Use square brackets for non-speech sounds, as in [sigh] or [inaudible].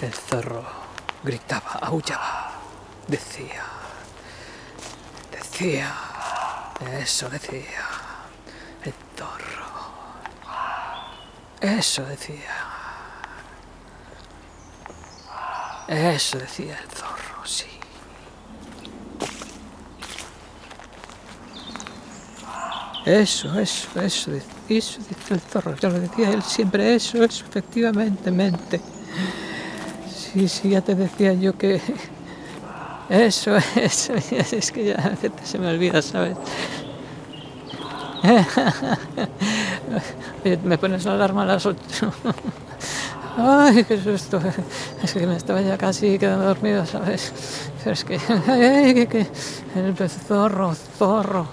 El zorro gritaba, aullaba, decía, decía, eso decía, el zorro, eso decía, eso decía el zorro, sí. Eso, eso, eso, eso dice el zorro, yo lo decía él siempre, eso, eso, efectivamente, mente. Sí, sí, ya te decía yo que... [laughs] Eso, eso, [laughs] es que ya se me olvida, ¿sabes? [laughs] me pones la alarma a las 8. Ay, qué susto. Es que me estaba ya casi quedando dormido, ¿sabes? Pero es que... Ay, que, que el zorro, zorro.